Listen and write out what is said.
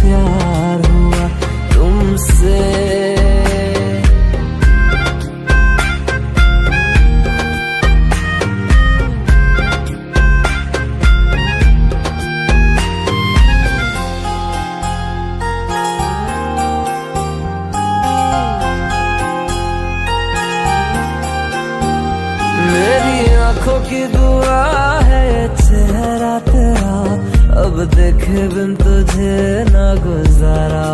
प्यार हुआ तुमसे। मेरी आँखों की दुआ है चेहरा देखे बिन तुझे ना गुजारा